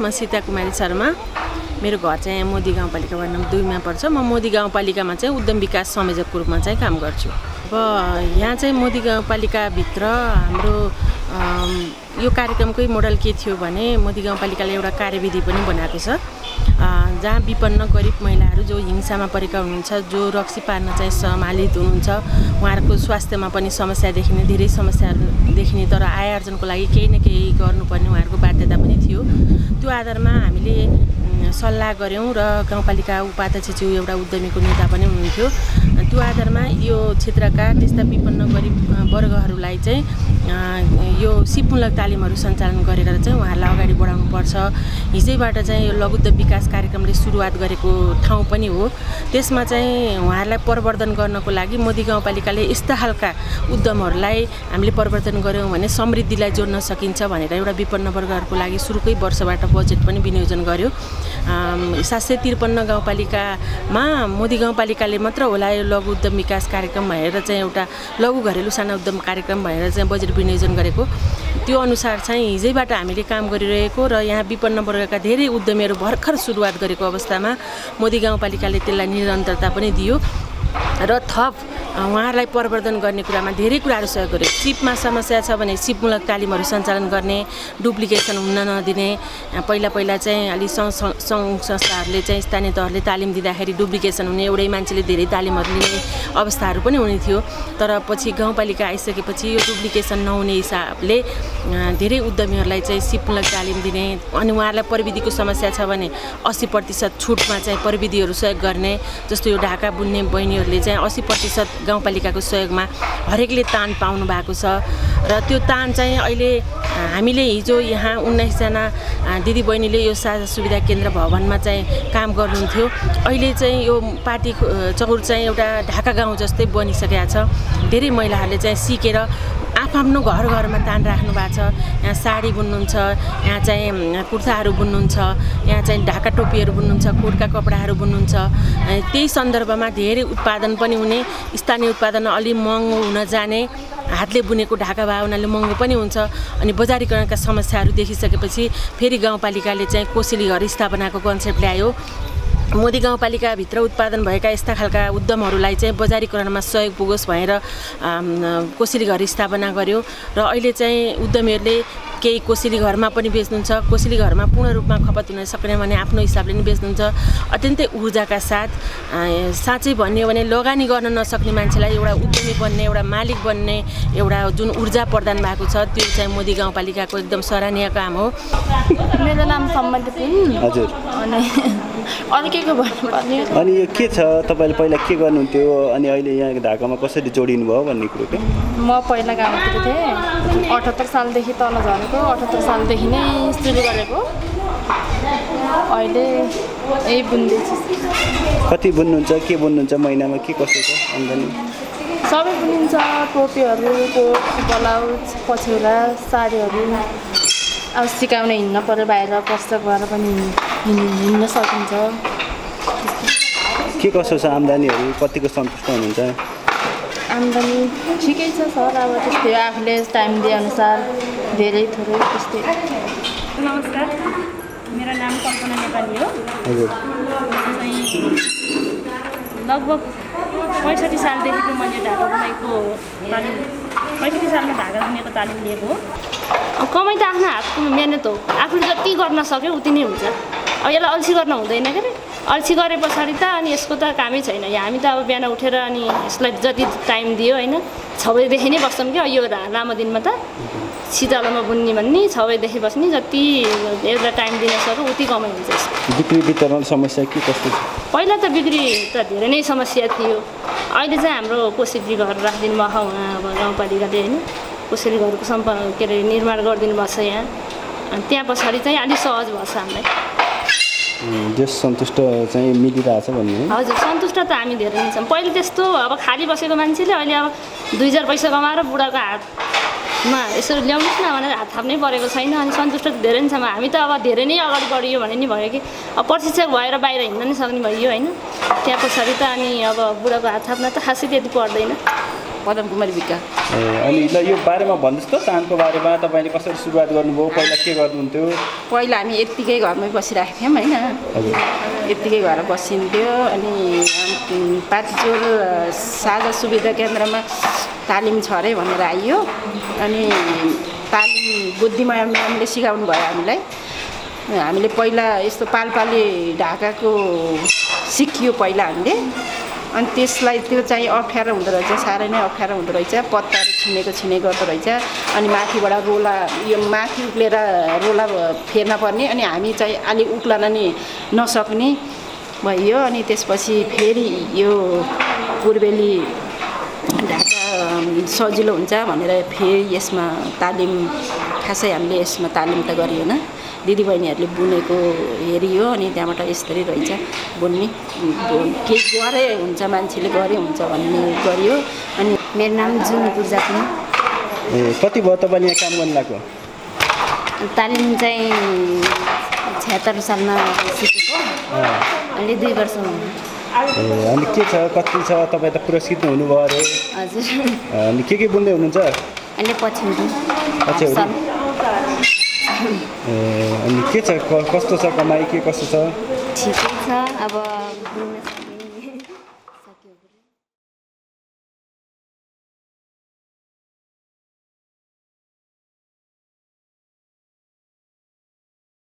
म सीता कुमारी शर्मा। मेरो घर चाहिँ मोदी गाउँपालिका वार्ड नम्बर दुईमा पर्छ। म मोदी गाउँपालिकामा चाहिँ उद्यम विकास संयोजकको रूपमा चाहिँ काम गर्छु। अब यहाँ चाहिँ मोदी गाउँपालिकाभित्र हाम्रो यो कार्यक्रमकै मोडल के थियो भने मोदी गाउँपालिकाले एउटा कार्यविधि पनि बनाएको छ। जहाँ विपन्न गरिब महिलाहरू जो हिंसामा परेका हुनुहुन्छ जो रक्सी पार्न चाहिँ सम्हालित हुनुहुन्छ उहाँहरूको स्वास्थ्यमा पनि समस्या देखिने धेरै समस्याहरू देखिने तर आय आर्जनको लागि केही न केही गर्नुपर्ने उहाँहरूको बाध्यता पनि थियो। त्यो आधारमा हामीले सल्लाह गऱ्यौँ र गाउँपालिका उपाध्यक्षज्यू एउटा उद्यमीको नेता पनि हुनुहुन्थ्यो। त्यो आधारमा यो क्षेत्रका त्यस्ता विपन्न गरिब वर्गहरूलाई चाहिँ यो सिपमूलक तालिमहरू सञ्चालन गरेर चाहिँ उहाँहरूलाई अगाडि बढाउनु पर्छ। हिजैबाट चाहिँ यो लघुद्योग विकास कार्यक्रमले सुरुवात गरेको ठाउँ पनि हो। त्यसमा चाहिँ उहाँहरूलाई प्रवर्धन गर्नको लागि मोदी गाउँपालिकाले यस्ता खालका उद्यमहरूलाई हामीले परिवर्तन गऱ्यौँ भने समृद्धिलाई जोड्न सकिन्छ भनेर एउटा विपन्न वर्गहरूको लागि सुरुकै वर्षबाट बजेट पनि विनियोजन गर्यो। सात सय त्रिपन्न गाउँपालिकामा मोदी गाउँपालिकाले मात्र होला यो लघु उद्यम विकास कार्यक्रम भनेर चाहिँ एउटा लघु घरेलु साना उद्यम कार्यक्रम भनेर चाहिँ बजेट विनियोजन गरेको। त्यो अनुसार चाहिँ हिजैबाट हामीले काम गरिरहेको र यहाँ विपन्न वर्गका धेरै उद्यमीहरू भर्खर सुरुवात गरेको अवस्थामा मोदी गाउँपालिकाले त्यसलाई निरन्तरता पनि दियो। र थप उहाँहरूलाई प्रवर्धन गर्ने कुरामा धेरै कुराहरू सहयोग गर्यो। सिपमा समस्या छ भने सिपमूलक तालिमहरू सञ्चालन गर्ने डुप्लिकेसन हुन नदिने पहिला पहिला चाहिँ अलिक सङ्घ संस्थाहरूले चाहिँ स्थानीय तहले तालिम दिँदाखेरि डुप्लिकेसन हुने एउटै मान्छेले धेरै तालिमहरू लिने अवस्थाहरू पनि हुने थियो। तर पछि गाउँपालिका आइसकेपछि यो डुप्लिकेसन नहुने हिसाबले धेरै उद्यमीहरूलाई चाहिँ सिपमूलक तालिम दिने अनि उहाँहरूलाई प्रविधिको समस्या छ भने अस्सी प्रतिशत छुटमा चाहिँ प्रविधिहरू सहयोग गर्ने जस्तो यो ढाका बुन्ने बहिनीहरूले चाहिँ अस्सी प्रतिशत गाउँपालिकाको सहयोगमा हरेकले तान पाउनु भएको छ। र त्यो तान चाहिँ अहिले हामीले हिजो यहाँ उन्नाइसजना दिदीबहिनीले यो साझा सुविधा केन्द्र भवनमा चाहिँ काम गर्नुहुन्थ्यो। अहिले चाहिँ यो पार्टी चौर चाहिँ एउटा ढाका गाउँ जस्तै बनिसकेको छ। धेरै महिलाहरूले चाहिँ सिकेर आफ्नो घर घरमा तान राख्नु भएको छ। यहाँ साडी बुन्नुहुन्छ यहाँ चाहिँ कुर्ताहरू बुन्नुहुन्छ यहाँ चाहिँ ढाका टोपीहरू बुन्नुहुन्छ कोटका कपडाहरू बुन्नुहुन्छ। त्यही सन्दर्भमा धेरै उत्पादन पनि हुने स्थानीय उत्पादन अलि महँगो हुन जाने हातले बुनेको ढाका भए हुनाले महँगो पनि हुन्छ। अनि बजारीकरणका समस्याहरू देखिसकेपछि फेरि गाउँपालिकाले चाहिँ कोसेली घर स्थापनाको कन्सेप्ट ल्यायो। मोदी गाउँपालिकाभित्र उत्पादन भएका यस्ता खालका उद्यमहरूलाई चाहिँ बजारीकरणमा सहयोग पुगोस् भनेर कोसेली घर स्थापना गर्यो। र अहिले चाहिँ उद्यमीहरूले केही कोसेली घरमा पनि बेच्नुहुन्छ कोसेली घरमा पूर्ण रूपमा खपत हुन सक्ने भने आफ्नो हिसाबले पनि बेच्नुहुन्छ। अत्यन्तै ऊर्जाका साथ साँच्चै भन्यो भने लगानी गर्न नसक्ने मान्छेलाई एउटा उद्यमी बन्ने एउटा मालिक बन्ने एउटा जुन ऊर्जा प्रदान भएको छ त्यो चाहिँ मोदी गाउँपालिकाको एकदम सराहनीय काम हो। मेरो नाम सम्बन्धी हजुर। अनि अरू के भन्नुपर्ने अनि यो के छ? तपाईँले पहिला के गर्नुहुन्थ्यो? अनि अहिले यहाँ ढाकामा कसरी जोडिनु भयो भन्ने कुरो के? म पहिला गाउँतिर थिएँ। अठहत्तर सालदेखि तल झरेको अठहत्तर सालदेखि नै सुरु गरेको। अहिले यही बुन्दैछु कति बुन्नुहुन्छ के बुन्नुहुन्छ महिनामा के कसो छ आम्दानी? सबै बुनिन्छ टोपीहरू कोट ब्लाउज पछ्यौरा साडीहरू अब सिकाउन हिँड्न पऱ्यो बाहिर कष्ट गएर पनि हिँड्न सकिन्छ। के कसो छ आम्दानीहरू? कतिको सन्तुष्ट हुनुहुन्छ? आम्दानी ठिकै छ सर अब त्यस्तै आफूले टाइम दिएअनुसार धेरै थोरै त्यस्तै। नमस्कार मेरो नाम कल्पना नेपाली हो। हजुर। चाहिँ लगभग पैँसठी सालदेखिको मैले ढाका बुनाइको तालिम पैँसठी सालमा ढाका बुनेको तालिम लिएको हो। अब कमाइ त आफ्नो हातको मिहिनेत हो। आफूले जति गर्न सक्यो उति नै हुन्छ। अब यसलाई अल्छी गर्न हुँदैन के अरे अल्छी गरे पछाडि त अनि यसको त कामै छैन। हामी त अब बिहान उठेर अनि यसलाई जति टाइम दियो होइन छ बजीदेखि नै बस्छौँ क्या यो लामो दिनमा त। शीतलोमा बुन्ने भन्ने छ बजीदेखि बस्ने जति एउटा टाइम दिन सक्यो उति कमाइ हुन्छ बिक्री वितरण समस्या के कस्तो छ? पहिला त बिक्री त धेरै नै समस्या थियो। अहिले चाहिँ हाम्रो कोसेली घर राखिदिनु भएको उहाँ अब गाउँपालिकाले होइन कोसेली घरको सम्प के अरे निर्माण गरिदिनु भएको छ यहाँ। अनि त्यहाँ पछाडि चाहिँ अलिक सहज भएको छ हामीलाई। देश सन्तुष्ट चाहिँ मिलिरहेछ भन्ने हजुर सन्तुष्ट त हामी धेरै नै छौँ। पहिले त्यस्तो अब खाली बसेको मान्छेले अहिले अब दुई हजार पैसा कमाएर बुढाको हातमा यसरी ल्याउनुहोस् न भनेर हात थाप्नै परेको छैन अनि सन्तुष्ट त धेरै नै छौँ। हामी त अब धेरै नै अगाडि बढियो भने नि भयो कि। अब प्रशिक्षक भएर बाहिर हिँड्न नै सक्ने भइयो होइन। त्यहाँ पछाडि त अनि अब बुढाको हात थाप्न त खासै त्यति पर्दैन। पदम कुमारी विका ए अनि ल यो बारेमा भन्नुहोस् त तानको बारेमा तपाईँले कसरी सुरुवात गर्नुभयो पहिला के गर्नुहुन्थ्यो? पहिला हामी यत्तिकै घरमै बसिरहेको थियौँ होइन। यत्तिकै घर बसिन्थ्यो अनि अ, साझा सुविधा केन्द्रमा तालिम छ अरे भनेर आइयो। अनि तालिम बुद्धिमाया म्यामले सिकाउनु भयो हामीलाई। हामीले पहिला यस्तो पालपाले ढाकाको सिकियो पहिला हामीले। अनि त्यसलाई त्यो चाहिँ अप्ठ्यारो हुँदो रहेछ साह्रै नै अप्ठ्यारो हुँदो रहेछ। पत्ताहरू छिनेको छिने गर्दो रहेछ। अनि माथिबाट रोला यो माथि उक्लेर रोला फेर्न पर्ने अनि हामी चाहिँ अलि उक्लन नि नसक्ने भयो। अनि त्यसपछि फेरि यो पूर्वेली ढाका सजिलो हुन्छ भनेर फेरि यसमा तालिम खासै हामीले यसमा तालिम त गरिएन। दिदीबहिनीहरूले बुनेको हेरियो अनि त्यहाँबाट यसरी रहेछ। बुन्ने केही गरे हुन्छ मान्छेले गरे हुन्छ भन्ने गरियो। अनि मेरो नाम जुन पूजा पनि। ए कति भयो तपाईँले यहाँ काम गर्नु लाग्यो तालिम चाहिँ छ्यात्तर सालमा सिकेको। अहिले दुई वर्ष अनि के छ कति छ तपाईँ त पुरस्कृत हुनुभयो अरे। हजुर। अनि के के बुन्दै हुनुहुन्छ? अहिले पछ्यौरी? सल। ए अनि के छ? कस्तो छ कमाइ के कस्तो छ? ठिकै छ। अब